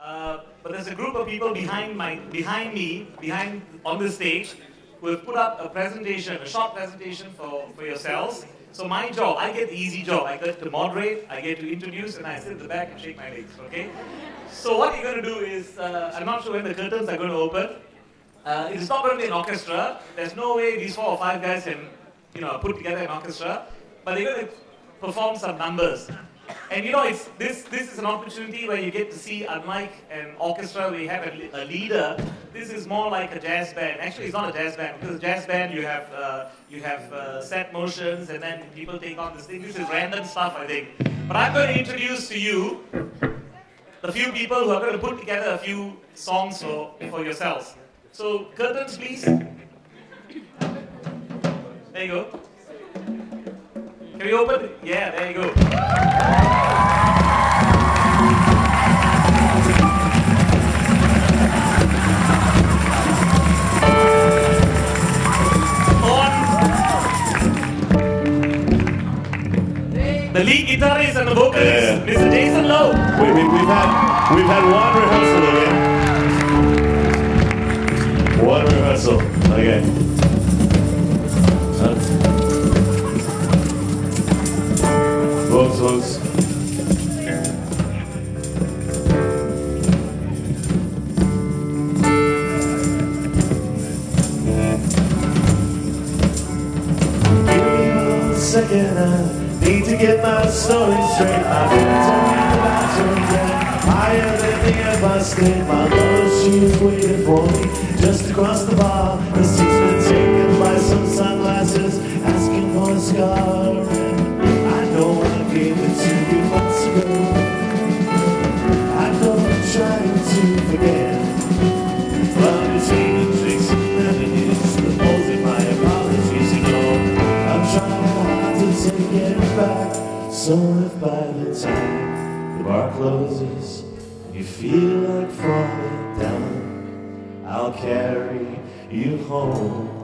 Uh, but there's a group of people behind my behind me, behind on the stage, who have put up a presentation, a short presentation for, for yourselves. So my job, I get the easy job. I get to moderate, I get to introduce, and I sit in the back and shake my legs. Okay. So what you're going to do is, uh, I'm not sure when the curtains are going to open. Uh, it's not going to be an orchestra. There's no way these four or five guys can, you know, put together an orchestra. But they're going to perform some numbers. And you know, it's, this, this is an opportunity where you get to see, unlike an orchestra where you have a, a leader, this is more like a jazz band. Actually, it's not a jazz band, because a jazz band, you have, uh, you have uh, set motions, and then people take on this thing. This is random stuff, I think. But I'm going to introduce to you the few people who are going to put together a few songs for, for yourselves. So, curtains, please. There you go. Can? Yeah, there you go. On the lead guitarist and the vocalist, Yeah. Mr. Jason Lowe. We, we, we've had we've had one rehearsal again. One rehearsal. Okay. One second, I need to get my story straight. I've been turning the bathroom again, higher than the Empire State. My love, she is waiting for me just across the bar. So if by the time the bar closes, you feel like falling down, I'll carry you home.